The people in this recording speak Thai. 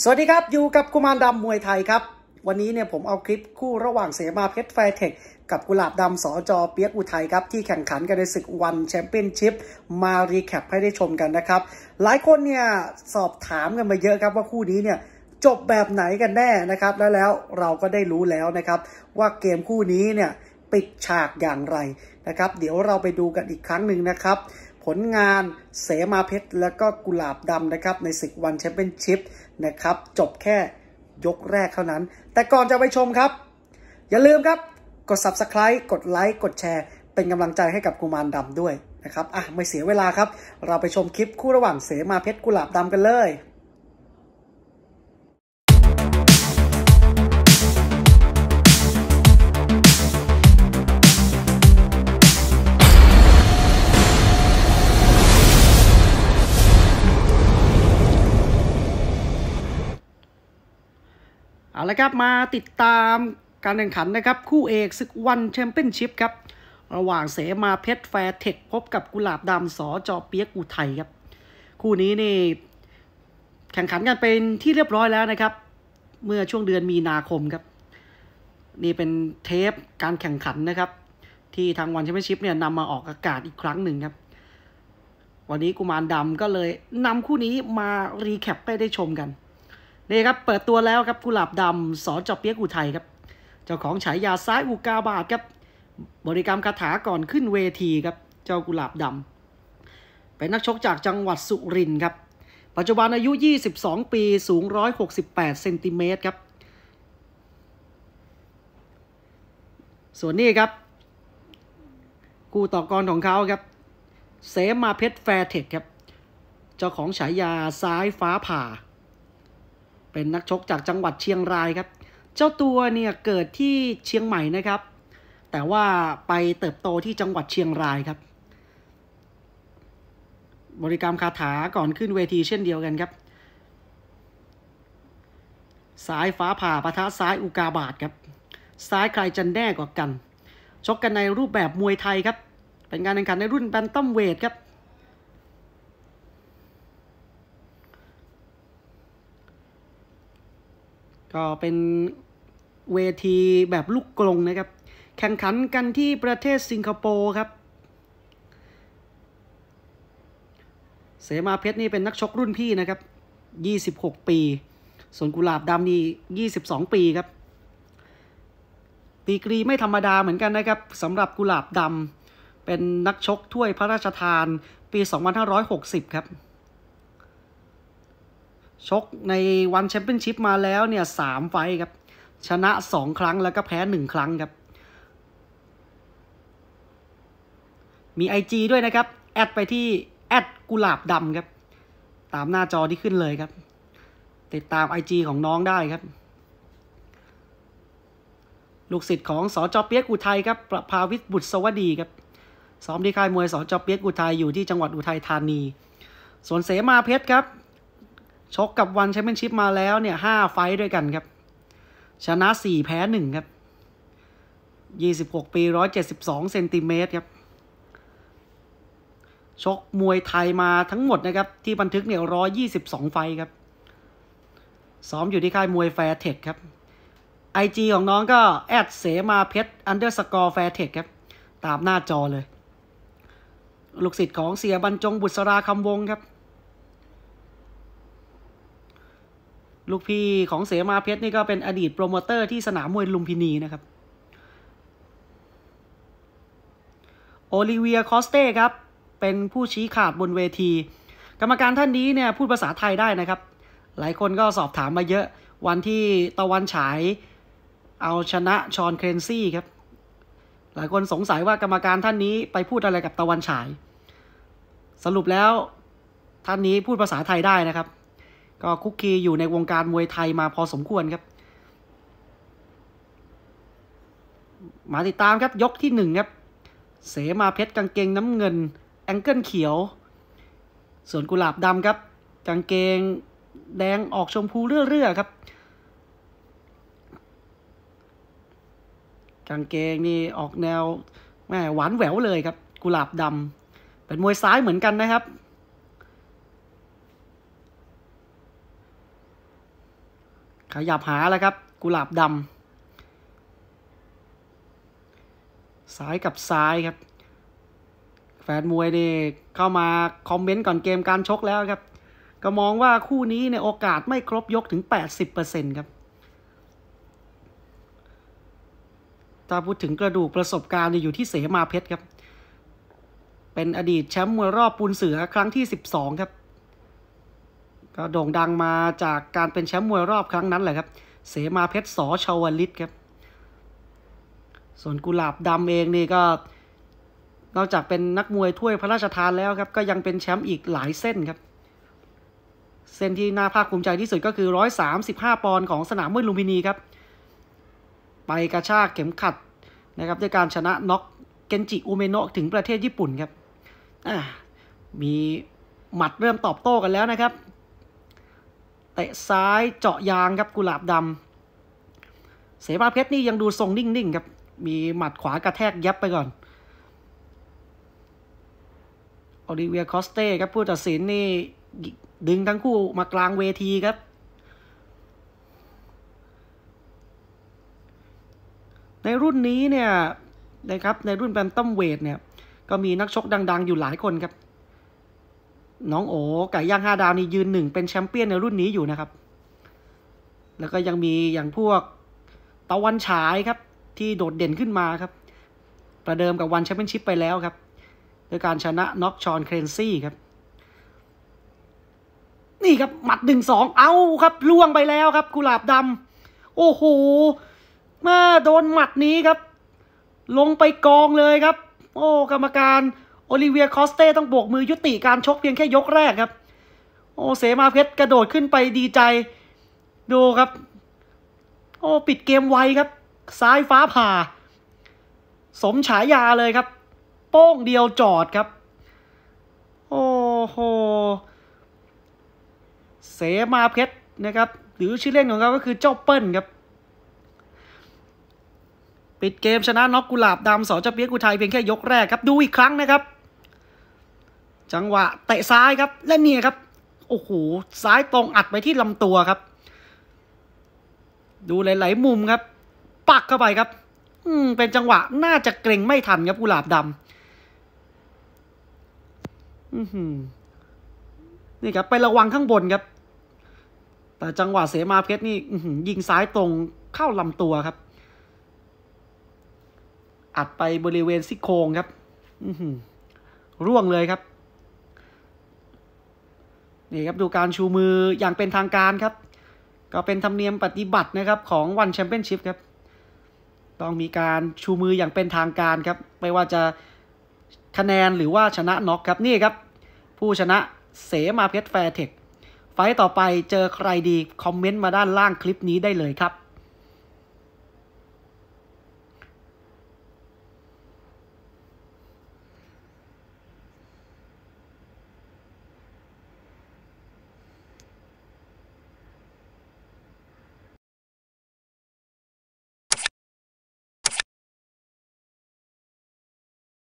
สวัสดีครับ อยู่กับกุมารดำมวยไทยครับ วันนี้เนี่ยผมเอาคลิปคู่ระหว่างเสมาเพชรแฟร์เท็กซ์กับกุหลาบดำสอจอเปียกอุทัยครับ ที่แข่งขันกันในศึกวันแชมเปี้ยนชิพมา recap ให้ได้ชมกันนะครับ หลายคนเนี่ยสอบถามกันมาเยอะครับว่าคู่นี้เนี่ยจบแบบไหนกันแน่นะครับ แล้วแล้วเราก็ได้รู้แล้วนะครับ ว่าเกมคู่นี้เนี่ยปิดฉากอย่างไรนะครับ เดี๋ยวเราไปดูกันอีกครั้งหนึ่งนะครับ ผลงานเสมาเพชร และก็กุหลาบดำนะครับ ในศึกวันแชมเปี้ยนชิพนะครับ จบแค่ยกแรกเท่านั้น แต่ก่อนจะไปชมครับ อย่าลืมครับ กด subscribe กดไลค์กดแชร์ เป็นกำลังใจให้กับกุมารดำด้วยนะครับอะไม่เสียเวลาครับ เราไปชมคลิปคู่ระหว่างเสมาเพชรกุหลาบดำกันเลยะครับมาติดตามการแข่งขันนะครับ คู่เอกศึกวันแชมเปี้ยนชิพครับ ระหว่างเสมาเพชรแฟร์เท็กซ์พบกับกุหลาบดำสอจอเปียกอุทัยครับ คู่นี้นี่แข่งขันกันเป็นที่เรียบร้อยแล้วนะครับ เมื่อช่วงเดือนมีนาคมครับ นี่เป็นเทปการแข่งขันนะครับ ที่ทางวันแชมเปี้ยนชิพเนี่ยนำมาออกอากาศอีกครั้งหนึ่งครับ วันนี้กุมารดำก็เลยนำคู่นี้มา recap ให้ได้ชมกัน นี่ครับเปิดตัวแล้วครับกุหลาบดำสอจอเปียกอุทัยครับ เจ้าของฉายาซ้ายอุกกาบาตครับ บริกรรมคาถาก่อนขึ้นเวทีครับ เจ้ากุหลาบดำเป็นนักชกจากจังหวัดสุรินทร์ครับ ปัจจุบันอายุ 22 ปีสูง 168เซนติเมตรครับ ส่วนนี้ครับกูต่อกรของเขาครับเสมาเพชรแฟร์เทคครับ เจ้าของฉายาซ้ายฟ้าผ่า เป็นนักชกจากจังหวัดเชียงรายครับ เจ้าตัวเนี่ยเกิดที่เชียงใหม่นะครับ แต่ว่าไปเติบโตที่จังหวัดเชียงรายครับ บริกรรมคาถาก่อนขึ้นเวทีเช่นเดียวกันครับ ซ้ายฟ้าผ่าปะทะซ้ายอุกาบาทครับ ซ้ายใครจะแน่กว่ากัน ชกกันในรูปแบบมวยไทยครับ เป็นการแข่งขันในรุ่นแบนตัมเวทครับ ก็เป็นเวทีแบบลูกกลงนะครับ แข่งขันกันที่ประเทศสิงคโปร์ครับ เสมาเพชรนี่เป็นนักชกรุ่นพี่นะครับ 26 ปี ส่วนกุหลาบดำนี่22 ปีครับปีกรีไม่ธรรมดาเหมือนกันนะครับสำหรับกุหลาบดำเป็นนักชกถ้วยพระราชทานปี 2560 ครับ ชกในวันแชมเปี้ยนชิพมาแล้วเนี่ยสามไฟครับ ชนะ2ครั้งแล้วก็แพ้1ครั้งครับ มี IG ด้วยนะครับ add ไปที่ at กุหลาบดำครับ ตามหน้าจอที่ขึ้นเลยครับ ติดตาม IG ของน้องได้ครับ ลูกศิษย์ของสอจอเปียกอุทัยครับ ประภาวิทบุตรสวัสดีครับ ซ้อมที่ค่ายมวยสอจอเปียกอุทัยอยู่ที่จังหวัดอุทัยธานี ส่วนเสมาเพชรครับ ชกกับวันแชมเปี้ยนชิพมาแล้วเนี่ยห้าไฟต์ด้วยกันครับ ชนะสี่แพ้หนึ่งครับยี่สิบหกปีร้อยเจ็ดสิบสองเซนติเมตรครับ ชกมวยไทยมาทั้งหมดนะครับ ที่บันทึกเนี่ยร้อยยี่สิบสองไฟต์ครับ ซ้อมอยู่ที่ค่ายมวยแฟร์เท็กซ์ครับ IG ของน้องก็ at เสมาเพชร underscore แฟร์เท็กซ์ครับ ตามหน้าจอเลย ลูกศิษย์ของเสี่ยบรรจงบุษราคัมวงศ์ครับ ลูกพี่ของเสมาเพชรนี่ก็เป็นอดีตโปรโมเตอร์ที่สนามมวยลุมพินีนะครับ โอลิเวียคอสเต้ครับ เป็นผู้ชี้ขาดบนเวที กรรมการท่านนี้เนี่ยพูดภาษาไทยได้นะครับ หลายคนก็สอบถามมาเยอะวันที่ตะวันฉายเอาชนะชอนเครนซี่ครับ หลายคนสงสัยว่ากรรมการท่านนี้ไปพูดอะไรกับตะวันฉาย สรุปแล้วท่านนี้พูดภาษาไทยได้นะครับ ก็คุกคีอยู่ในวงการมวยไทยมาพอสมควรครับ มาติดตามครับยกที่หนึ่งครับ เสมาเพชรกางเกงน้ำเงิน แองเกิลเขียว ส่วนกุหลาบดำครับ กางเกงแดงออกชมพูเรื่อๆครับ กางเกงนี่ออกแนวแม่หวานแหววเลยครับ กุหลาบดำเป็นมวยซ้ายเหมือนกันนะครับ ขยับหาแล้วครับ กุหลาบดำซ้ายกับซ้ายครับ แฟนมวยนี่เข้ามาคอมเมนต์ก่อนเกมการชกแล้วครับ ก็มองว่าคู่นี้ในโอกาสไม่ครบยกถึง 80%ครับถ้าพูดถึงกระดูกประสบการณ์อยู่ที่เสมาเพชรครับ เป็นอดีตแชมป์มวยรอบปูนเสือครั้งที่ 12 ครับ ก็โด่งดังมาจากการเป็นแชมป์มวยรอบครั้งนั้นแหละครับ เสมาเพชรสอชาวลิตครับ ส่วนกุหลาบดำเองนี่ก็ นอกจากเป็นนักมวยถ้วยพระราชทานแล้วครับ ก็ยังเป็นแชมป์อีกหลายเส้นครับ เส้นที่น่าภาคภูมิใจที่สุดก็คือ 135 ปอนด์ของสนามมวยลุมพินีครับ ไปกระชากเข็มขัดนะครับด้วยการชนะน็อกเกนจิอุเมโนะถึงประเทศญี่ปุ่นครับ มีหมัดเริ่มตอบโต้กันแล้วนะครับ เตะซ้ายเจาะยางครับกุหลาบดำเสมาเพชรนี่ยังดูทรงนิ่งๆครับ มีหมัดขวากระแทกยับไปก่อนโอลิเวียร์คอสเต้ครับผู้ตัดสินนี่ดึงทั้งคู่มากลางเวทีครับ ในรุ่นนี้เนี่ยนะครับในรุ่น bantamweight เนี่ยก็มีนักชกดัง ๆ อยู่หลายคนครับ น้องโอไก่ย่างห้าดาวนี่ยืนหนึ่งเป็นแชมเปี้ยนในรุ่นนี้อยู่นะครับ แล้วก็ยังมีอย่างพวกตะวันฉายครับ ที่โดดเด่นขึ้นมาครับ ประเดิมกับวันแชมเปี้ยนชิพไปแล้วครับโดยการชนะน็อกชอนเครนซี่ครับ นี่ครับหมัดหนึ่งสองเอาครับล่วงไปแล้วครับ กุหลาบดำโอ้โหมาโดนหมัดนี้ครับ ลงไปกองเลยครับ โอ้กรรมการ ลิเวียคอสเต้ต้องโบกมือยุติการชกเพียงแค่ยกแรกครับ โอ้เสมาเพชรกระโดดขึ้นไปดีใจ ดูครับ โอ้ปิดเกมไวครับ ซ้ายฟ้าผ่า สมฉายาเลยครับ โป้งเดียวจอดครับ โอ้โห เสมาเพชรนะครับ หรือชื่อเล่นของเขาก็คือเจ้าเปิ้ลครับปิดเกมชนะน็อกกุหลาบดำสอจ้าเปียกุไทยเพียงแค่ยกแรกครับ ดูอีกครั้งนะครับ จังหวะเตะซ้ายครับ และนี่ครับ โอ้โห ซ้ายตรงอัดไปที่ลำตัวครับ ดูหลาย ๆ มุมครับ ปักเข้าไปครับ อืม เป็นจังหวะน่าจะเกรงไม่ทันครับกุหลาบดำอืมนี่ครับไประวังข้างบนครับ แต่จังหวะเสมาเพชรนี่ยิงซ้ายตรงเข้าลำตัวครับ อัดไปบริเวณซี่โครงครับร่วงเลยครับ นี่ครับดูการชูมืออย่างเป็นทางการครับ ก็เป็นธรรมเนียมปฏิบัตินะครับของวันแชมเปี้ยนชิพครับ ต้องมีการชูมืออย่างเป็นทางการครับ ไม่ว่าจะคะแนนหรือว่าชนะน็อกครับนี่ครับ ผู้ชนะเสมาเพชรแฟร์เท็กซ์ไฟต์ต่อไปเจอใครดี comment มาด้านล่างคลิปนี้ได้เลยครับ